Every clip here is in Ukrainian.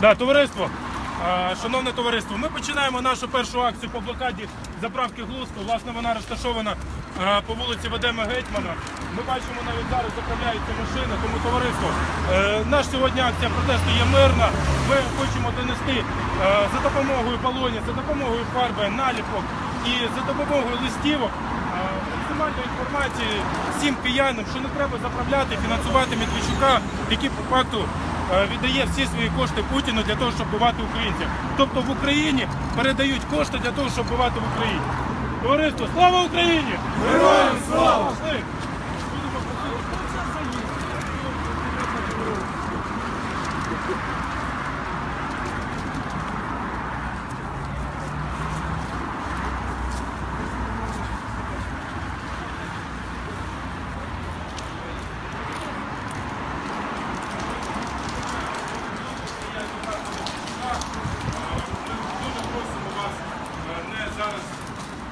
Да, товариство, шановне товариство, ми починаємо нашу першу акцію по блокаді заправки Глузко. Власне, вона розташована по вулиці Вадима Гетьмана. Ми бачимо, навіть зараз заправляються машини, тому товариство. е, Наш сьогодні акція протесту є мирна. Ми хочемо донести е, за допомогою балонів, за допомогою фарби, наліпок і за допомогою листівок е, максимальної інформації всім киянам, що не треба заправляти, фінансувати Медведчука, який по факту віддає всі свої кошти Путіну для того, щоб бувати українців. Тобто в Україні передають кошти для того, щоб бувати в Україні. Товариство, слава Україні! Героям слава! Пішли! Будемо працювати. Дуже просимо вас е, не зараз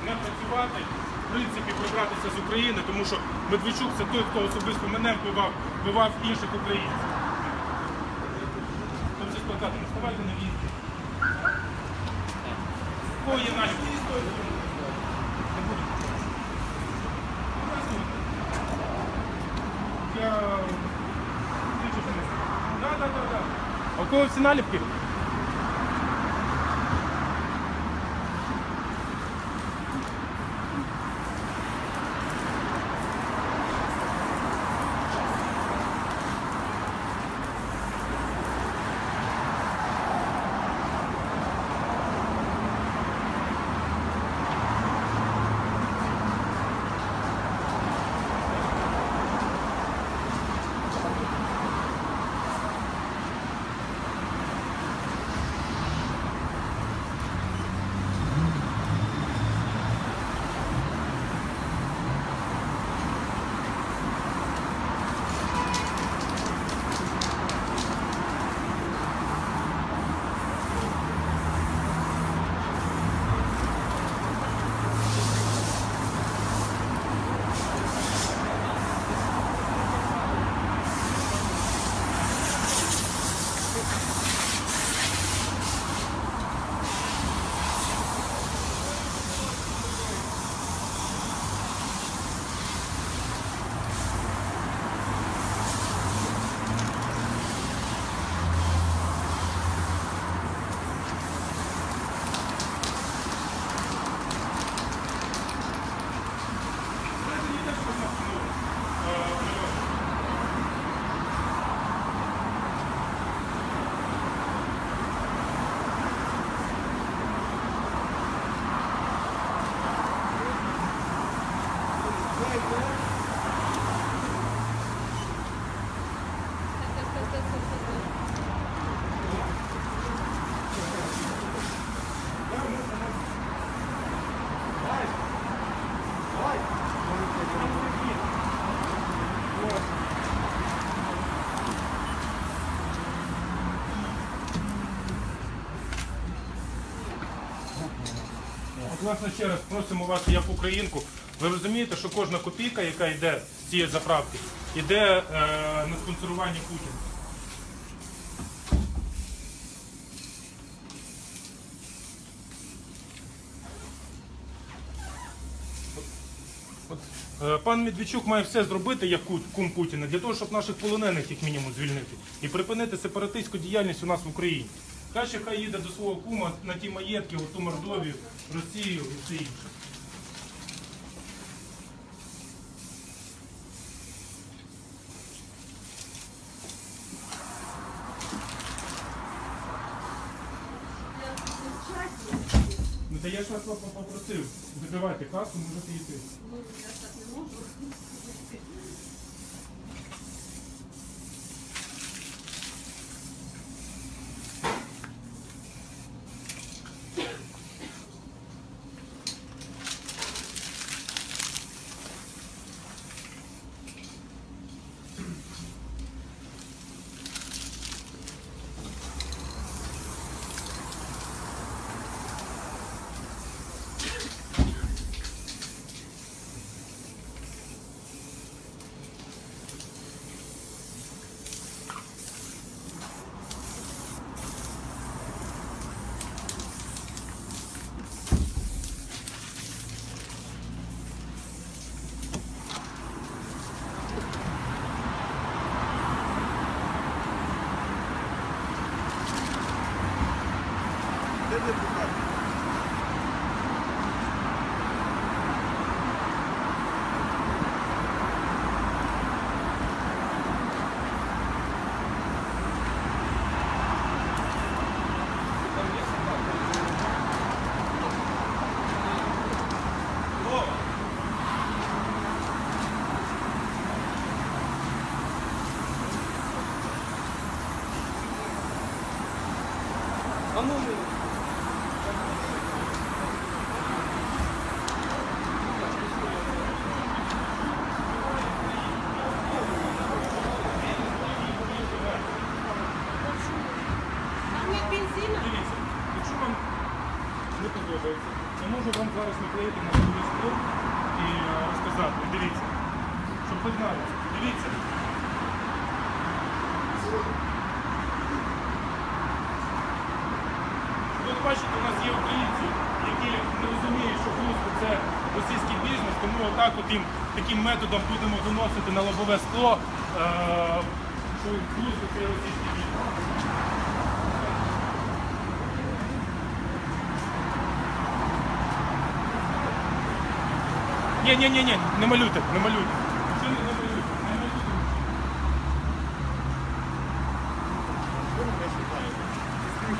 не працювати, в принципі, прибратися з України, тому що Медведчук це той, хто особисто мене вбивав, вбивав інших українців. Там зі плакатами, вставайте на. У кого є наші? Не буду. Я... Так, так, так. А у кого всі наліпки? Власне, ще раз просимо вас як українку. Ви розумієте, що кожна копійка, яка йде з цієї заправки, йде е, на спонсорування Путіна. Е, Пан Медведчук має все зробити як кум Путіна для того, щоб наших полонених як мінімум звільнити і припинити сепаратистську діяльність у нас в Україні. Краще хай їде до свого кума на ті маєтки, оту Мордовію, Росію і все інше. Ну та я ж вас попросив, закривайте касу, можете йти. А ну, Там нет бензина? Дивіться, якщо вам не подобається, я можу вам зараз наклеїти на свій скло і е, розказати. Дивіться, щоб ви знали. Дивіться. Ви от бачите, у нас є українці, які не розуміють, що глузко це російський бізнес, тому отак от їм таким методом будемо виносити на лобове скло, е, що глузко це російський бізнес. Ні, не малюйте, не малюйте. Не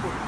малюйте,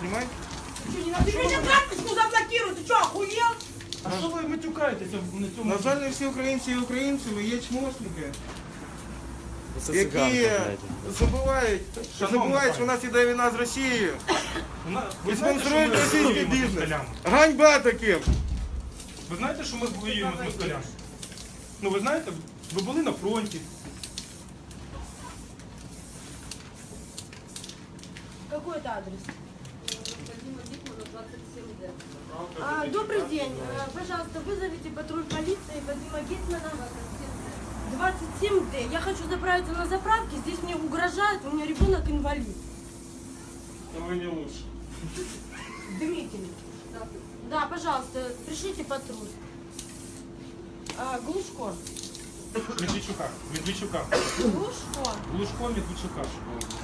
Снимай. Ты мне карточку заблокируй, ты что, охуел? А що ви матюкаєтеся на цьому? на жаль, не всі українці і українцями є чмошники, які забувають, забувають, що у нас іде війна з Росією. І Ви спонсорують російський бізнес. Ганьба таким! Ви знаєте, що ми воюємо з москалями? Ну ви знаєте, ви були на фронті. Адрес? А, добрый день. Э, Пожалуйста, вызовите патруль полиции Вадима Гетмана. 27D. Я хочу заправиться на заправке. Здесь мне угрожают. У меня ребенок инвалид. Ви не лучше. Дмитрий. Да, пожалуйста, пришлите патруль. А, Глушко. Медведчука. Медведчука. Глушко. Глушко Медведчука.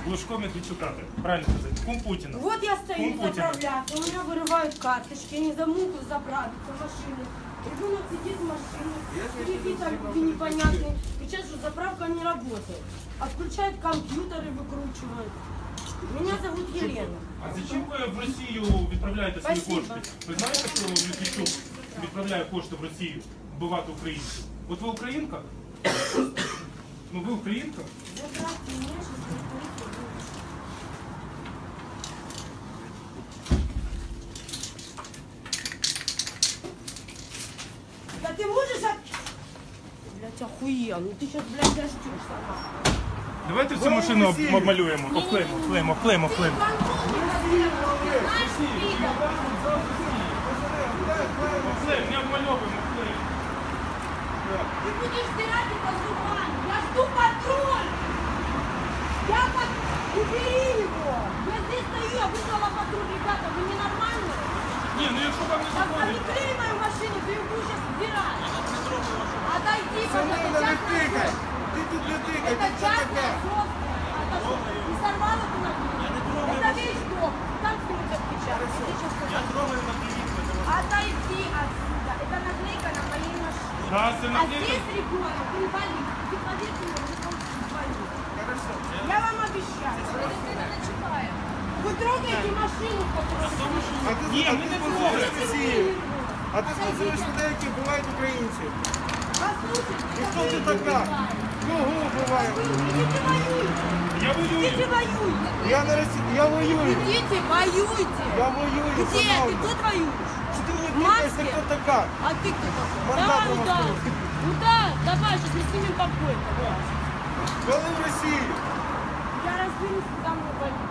Глушко Медведчука. Правильно сказати. Кум Путіна. Вот я стою Кум Путина. заправляться, у меня вырывают карточки, я не замогу заправиться в машину. Ребенок сидит в машине, какие-то люди непонятные, кричат, что заправка не работает. А включают компьютеры, выкручивают. Меня зовут Елена. А зачем ви в Росію відправляєте свої Спасибо. кошти? Ви знаєте, що Медведчук відправляє кошти в Росію Вбивати українців? От ви українка? Ну ви українка? Да ты можешь... от- Блядь, охуел, ну ты сейчас, блядь, дождешься. нахуй. Давайте всю машину об- обмалюємо. Обклеїмо, обклеїмо, обклеїмо, обклеїмо. Обклеїмо, не обмальовуємо. Ты будешь стирать это зубами. Я жду патруль. Я под... Убери его. Я здесь стою, а я вызвала патруль. Ребята, вы ненормальные? Не, ну я что там не Да понаклей мою машину, ты ее будешь сейчас сдирать. Я не трогаю вашу машину. Отойди, пожалуйста, частная собственность. Ты тут не тыкай, Это частная собственность. Отошла. Не сорвала ты на меня? Это весь дом. Там все будет отпечатано. Я трогаю наклейку. Отойди отсюда. Это наклейка на моей Да, А здесь ребенок инвалид. Ты поверьте мне, он инвалид. Хорошо. Я вам обещаю. Вы трогаете машину. А ти, Ні, а ти не спонсоруєш А ти спонсоруєш людей, які вбивають українців. Послушайте, І хто ти така? Кого вбиваємо? Идите воюйте. Я воюю. Идите воюйте. Я не Росію, я воюю. Идите воюйте. Я воюю, Где? Ты шановна. тут воюешь? Чи ти мені Маске? тикаєш, ти хто така? А ты кто такой? Мандат Да, на да. Москву. Ну да, давай, сейчас мы снимем побой. Коли в Росії? Я разберусь, куда мы пойдем.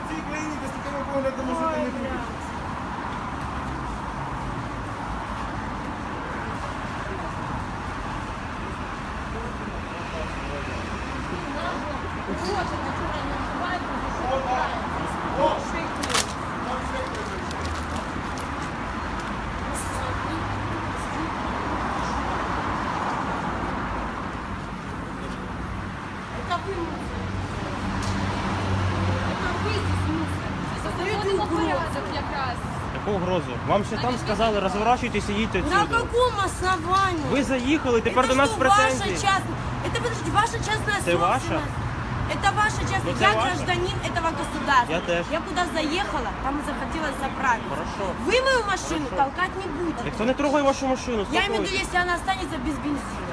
В цій країні без такого погляду жити Ой, не бля. буде. Вам ще там сказали, розворачуйтесь і їдьте На отсюди. каком основании? Ви заїхали, тепер это до нас что, претензії. ваша частная... Это, подождите, ваша частная Это ваша? собственность. Это ваша частная... Это Я ваша? гражданин этого государства. Я тоже. Я куда заехала, там и захотела заправить. Хорошо. Вы мою машину толкать не будете. Ніхто не трогає вашу машину, Я имею в виду, спокойтесь. если она останется без бензина.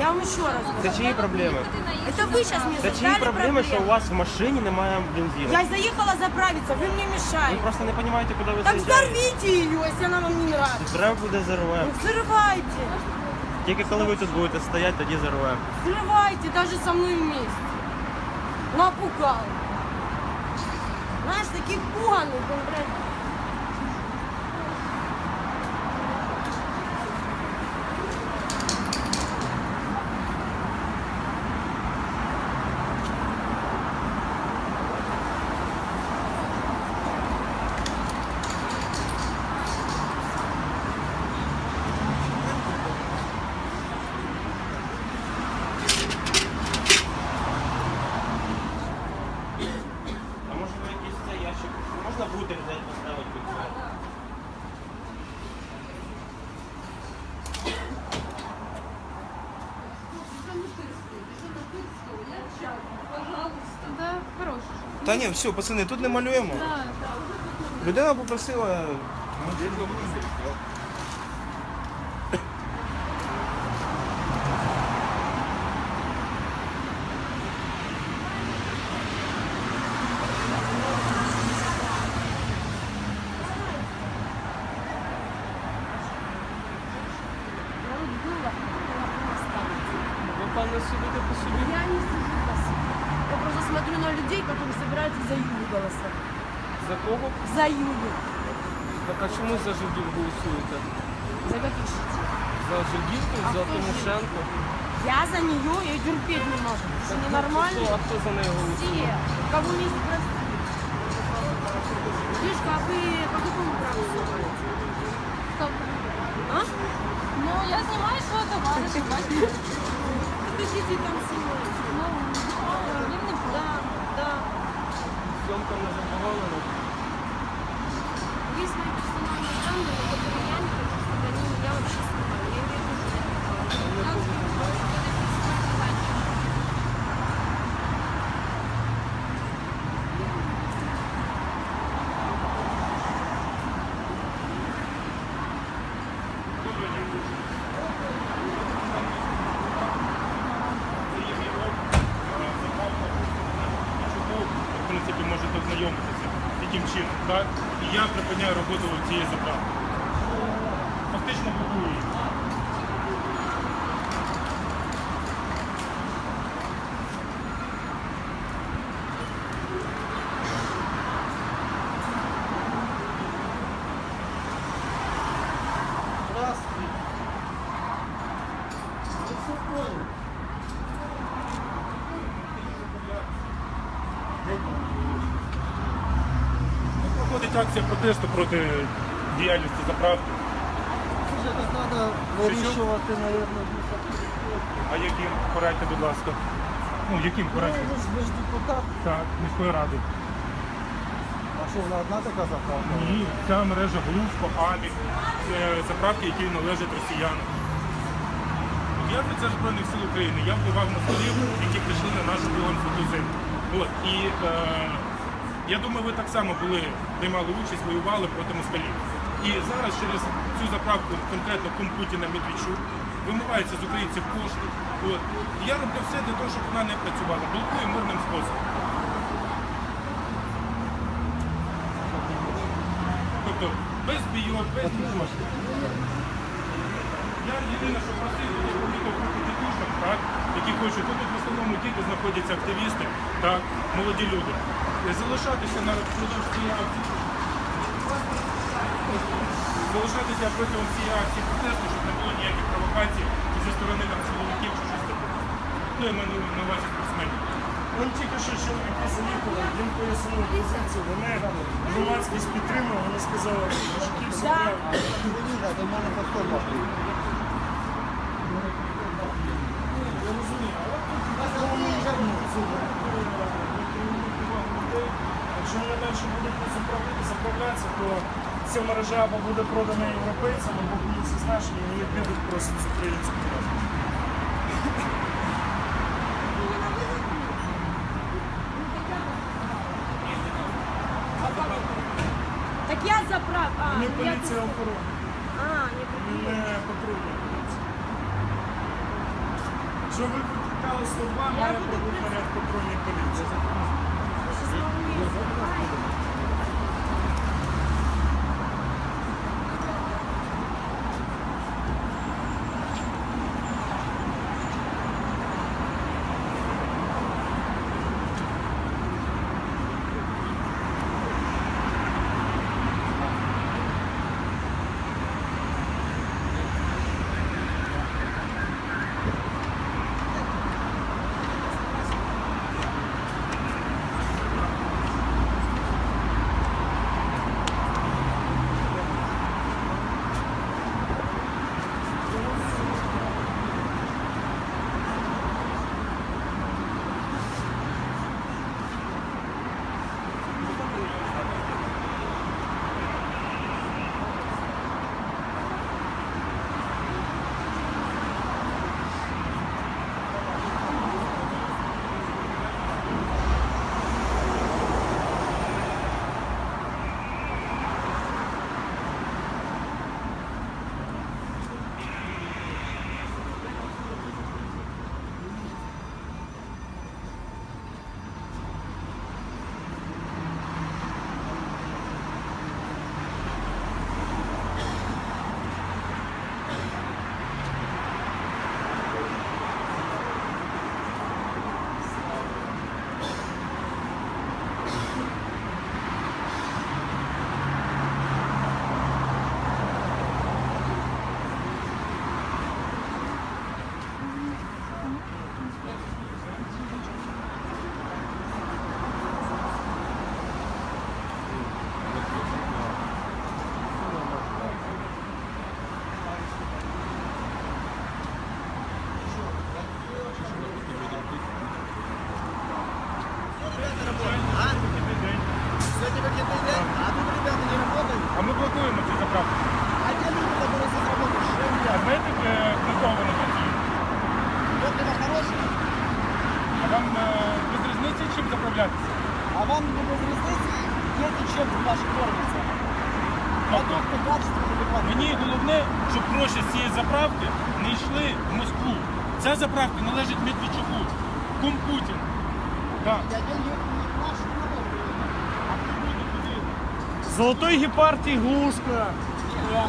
Я вам еще раз говорю. Це чиї проблеми? Это вы сейчас мне Це чиї создали проблеми, що у проблемы. вас в машині немає бензину? Я заехала заправиться, вы мне Ви мешаете. просто не розумієте, куди ви Так заїжджаєте. взорвите ее, если она вам не нравится. Треба буде зарвем. Ну, Взрывайте. Тільки коли ви тут будете стояти, тоді зарвем. Взрывайте даже со мной вместе. Напугал. Знаешь, таких пуганых, он, блядь. Та ні, все, пацани, тут не малюємо. Людина попросила. Я за хто Тимошенко? Я за нее, я ее терпеть не могу. Что ненормально? Хто, а хто за неї голосує? Все. Кого не спросили. Дедушка, а вы по какому праву снимаете? А? Ну, я знімаю свого товариша, бачите? Подождите, там снимаете. Ну, він не буде. Да, да. Зйомка не заборонена. Есть мои персональные данные, на которые я не хочу, чтобы они меня вообще это правда. Акція протесту проти діяльності заправки. Треба вирішувати, мабуть, А яким порадьте, будь ласка? Ну, яким порадьте? ви ж депутат. Так, міської ради. А що, вона одна така заправка? Ні, ця мережа Глузко, Амік, це заправки, які належать росіянам. Я офіцер Збройних сил України, я впливав на столів, які прийшли на нашу землю. От, і е, я думаю, ви так само були, приймали участь, воювали проти москалів. І зараз через цю заправку, конкретно кум Путіна Медведчук, вимивається з українців кошти. От. І я роблю все для того, щоб вона не працювала. Блокую мирним способом. Тобто без бійок, без нічого. Я єдине, що просив, дідушок, так, які хочуть, тут в основному діти знаходяться активісти, так, молоді люди. І Залишатися на впродовж цієї акції. Залишатися протягом цієї акції протесту, щоб не було ніяких провокацій зі сторони там силовиків чи щось таке. Ну, я маю на увазі спортсменів. Он тільки що чоловіки заїхали, він пояснив позицію, вони громадськість підтримали, вони сказали, мужики все правильно. До мене підходила. Я розумію, але тут вони Якщо вони далі будуть заправляти- заправлятися, то ця мережа або буде продана європейцям, або будуть зазначені, і вони підуть просто з українською мережею. Так я заправ... А, Не я поліція тут- охорони, А, не прикрыла. не патрульна поліція. Що ви викликали 102, має буду пробути наряд патрульної поліції. Сегодня Ця заправка належить Медведчуку, кум Путін. Так. Я деньги не ваши налоги. Золотой гепард Глушка,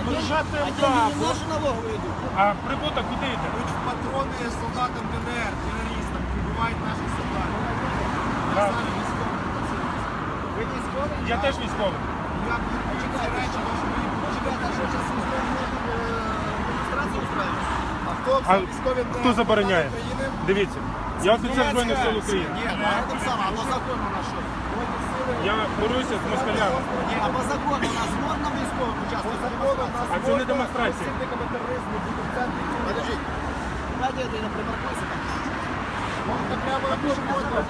мережа А ТМК, деньги не наши налоговые идут. А прибуток куди йде? Патроны солдатам ДНР, террористам, прибывают наши солдаты. Так. Вы не скоро? Я теж військовий. Я читаю раньше, ваши Ребята, что сейчас демонстрацию устраивают? А кто А хто забороняє? Дивіться, я офіцер Збройних сил України. Нет, а это самое, а по закону на что? Против силы Я борюся з москалями. Ні, а по закону у нас можна військовим участвувати? А це не демонстрація. Подождите. Давайте это я припаркуюся там. Можно прямо на пешеходную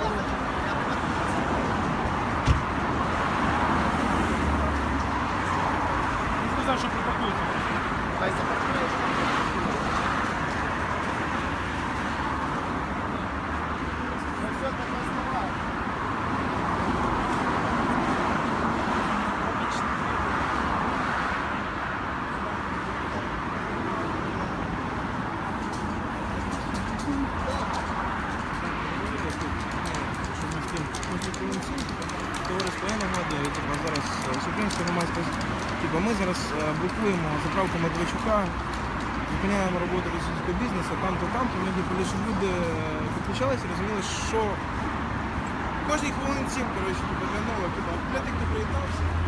Медведчука, зупиняємо роботу російського бізнесу, там то там, то ми хотіли, щоб люди е, підключалися і розуміли, що кожній хвилин цим, коротше, для нового, типу, для тих, хто приєднався.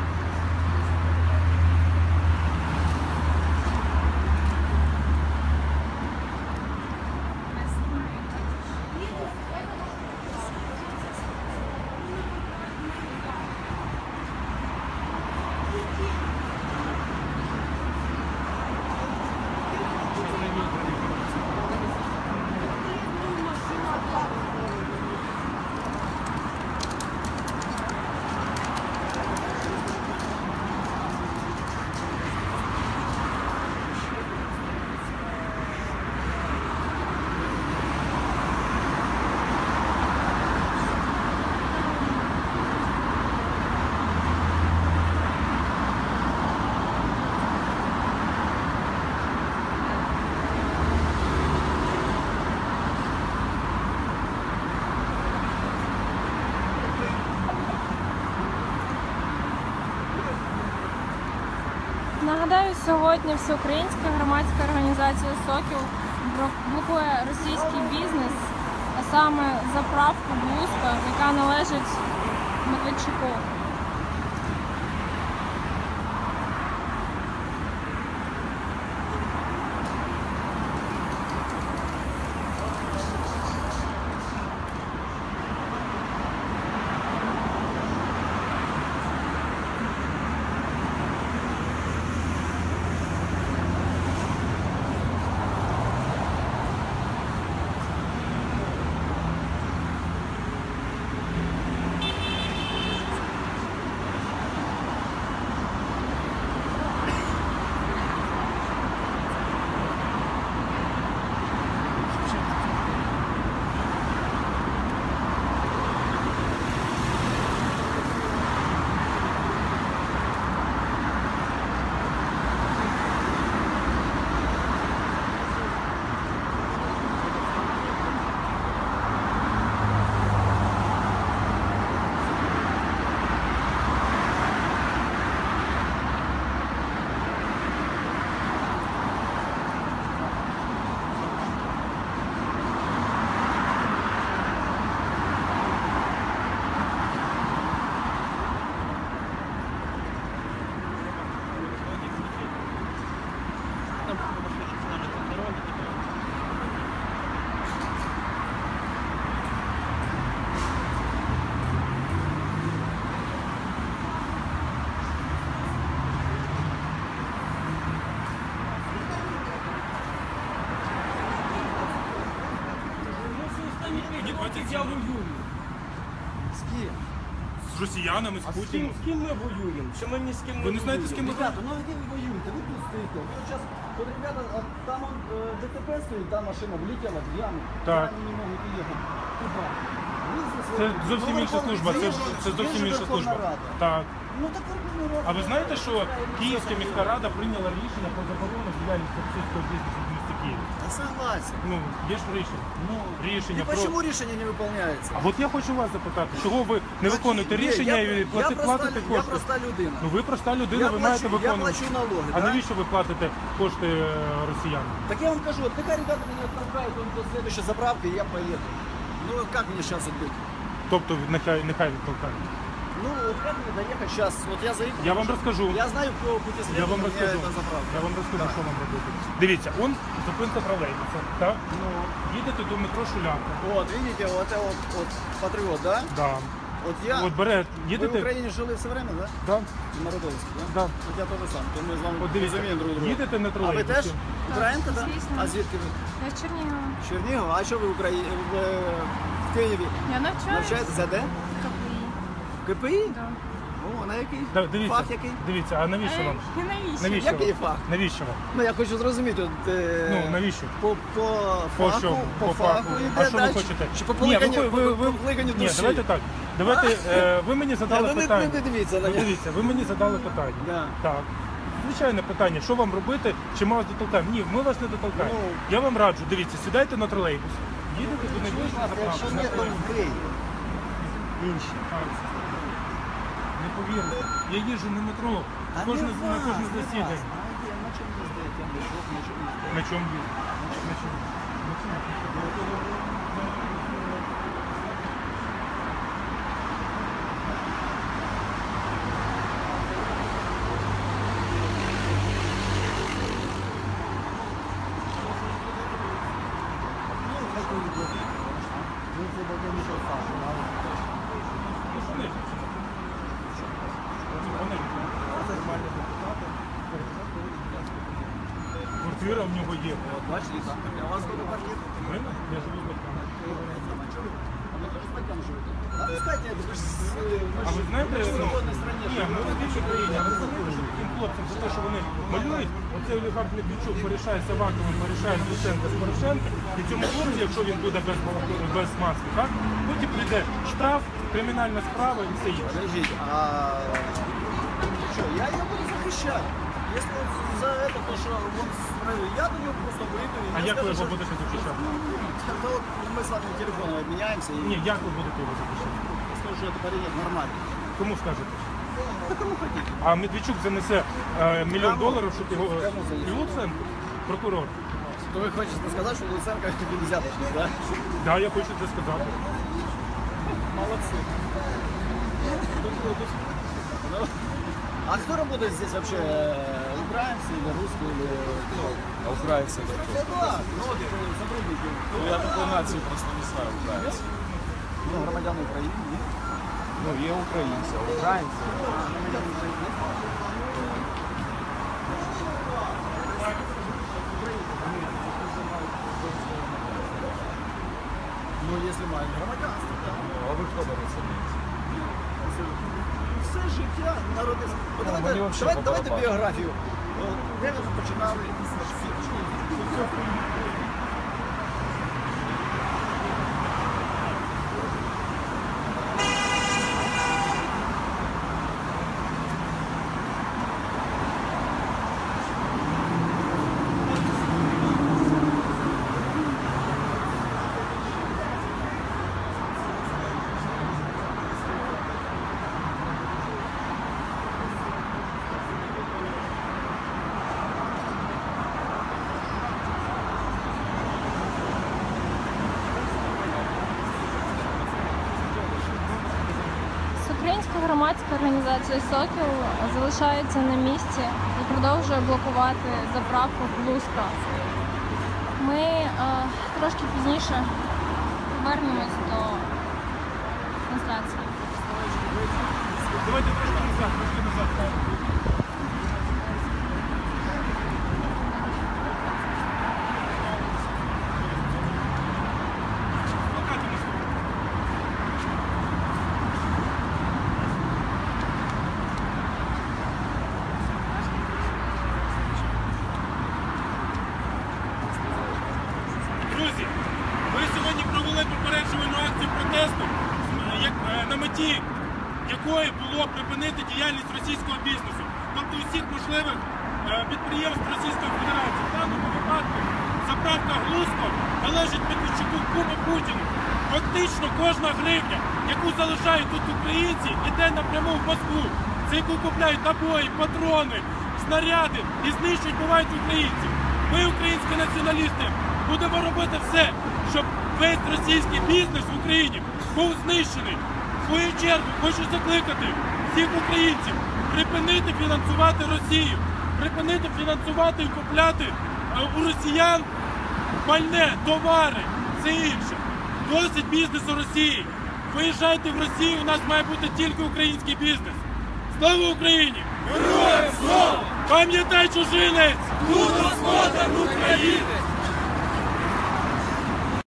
Сьогодні Всеукраїнська громадська організація Сокіл блокує російський бізнес, а саме заправку Блузка, яка належить Медведчуку. Я воюю. З ким? З росіянами, з А з ким, Путіним. з ким ми воюємо? Що ми ні з ким не Ви не знаєте, з ким ми Ребята, ну где вы воюете? Вы тут стоите. Вот сейчас, вот ребята, а там он, э, ДТП стоит, да, машина влетела в яму. Так. Они не могут уехать. Туда. Вызвали Це своего- зовсім Ну, інша Верховна- служба. Це, Є ж- ж- це є зовсім ж інша Верховна служба. Рада. Так. Ну так Верховна Рада. А ви знаєте, що Київська міська рада прийняла рішення про заборону діяльності російського бізнесу в місті Києві? Я согласен. Ну, є ж рішення. Ну, Рішення и про- почему решение не выполняется? А от я хочу вас запитати, чого ви не виконуєте Ні, рішення я- і я плати, проста- платите Я кошти? проста людина. Ну ви проста людина, Я ви плачу- я виконувати. плачу налоги, А да? навіщо ви платите кошти е, росіянам? Так я вам скажу, вот нехай ребята меня толкают он до следующей заправки, я поеду. Ну как мне сейчас быть? Тобто нехай нехай відтолкають. Ну вот как мне доехать сейчас? Вот я заехал. Я вам розкажу. Я знаю по пути Я вам у меня это заправка. Я вам розкажу, що вам робити. Дивіться, он зупинка тролейбуса, так? Ну, Їдете до метро Шулянка. вот, видите, вот это вот, вот патриот, да? Да. От я, От бере, ви в їдете? Україні жили все время, да? Да, Народовський, да? да. От я теж сам, то ми з вами От дивіться, розуміємо друг друга. їдете на А ви тролейбусі? теж? Українка, так? звісно. А звідки ви? Я з Чернігова. Чернігова? А що ви в Україні? В, е, в Києві Я навчаюся. навчаєтеся де? КПІ. Да. О, на який? Да, дивіться, Фах який? дивіться, а навіщо Е, вам? навіщо? Навіщо Який вам? фах? Навіщо вам? Ну я хочу зрозуміти. От, е, Ну, навіщо? По, по По фаху, що? по, По фаху фаху. йде А що ви далі? хочете? Чи по Ні, ви- ви- ви- по Ні, душі? давайте так. Давайте, е, ви мені задали ви не- питання. не дивіться на Ну, нього. дивіться, ви мені задали питання. Да. Так. Звичайне питання, що вам робити, чи ми вас дотолкаємо? Ні, ми вас не дотолкаємо. Ну. Я вам раджу, дивіться, сідайте на тролейбус, їдете до найближчої Якщо ні, на то тролейбус. в Києві. Інші. Не повірите, я їжджу на метро, кожне, на кожне засідання. чому їздите? Їздите? На чому їздите? На чому? На чому? Ну, хай то йде. Ну, це буде не той факт, але Ну, що не? Вони нормальні депутати. Квартира в нього є. От, бачите, там для вас буде пакет. Я живу з батьками. А ви? А я А знаєте, в ну, ні, ми в більшій країні, але ви знаєте, що таким хлопцям за те, що вони малюють, оцей олігарх Медведчук порішає з Аваковим, порішає Луценко, з Порошенко, і цьому хлопцю, якщо він буде без, без маски, так, потім прийде штраф, кримінальна справа і все інше. Подождите, а что, я ее буду захищать. Если он за это, то что он справил, я до него просто выйду и А я як ви скажу, його что- будете захищати? Это вот мы с вами телефоном обменяемся и Ні, як ви будете його захищати? скажу, что это парень нормальный. Кому скажете? Да кому хотите. А Медведчук занесе е, мільйон Кому? доларів, щоб його... Кому занесе? І Луценко, прокурор. То вы хотите сказать, что Луценко это взяточник, да? Да, я хочу це сказати. Молодцы. А кто работает здесь вообще? Э, Украинцы или русские или кто? А украинцы это кто? Да, ну вот э, сотрудники. Ну, я такой нации просто не знаю украинцы. Ну, громадян України, ні? Ну, є українці, а українці. Громадян України. Ну, якщо мають громадянство, так. А ви хто берете? Все життя. От Ну, Давайте, давайте, давайте біографію. Де ви починали? Громадська організація Сокіл залишається на місці і продовжує блокувати заправку Блузка. Ми е, трошки пізніше повернемось до трансляції. Давайте трошки назад. Плакати на столі. Друзі, ми сьогодні провели попереджувальну акцію протесту, з- як- е, на меті якої було припинити діяльність російського бізнесу, тобто усіх можливих е, підприємств Російської Федерації. В даному випадку заправка Глузко належить Медведчуку Кума Путіну. Фактично кожна гривня, яку залишають тут українці, йде напряму в Москву. За яку купляють набої, патрони, снаряди і знищують бувають українців. Ми, українські націоналісти, будемо робити все, щоб весь російський бізнес в Україні був знищений. Свою чергу хочу закликати всіх українців припинити фінансувати Росію, припинити фінансувати і купляти е, у росіян пальне, товари, все інше. Досить бізнесу Росії. виїжджайте в Росію, у нас має бути тільки український бізнес. Слава Україні! Героям слава! Пам'ятай чужинець! Тут господар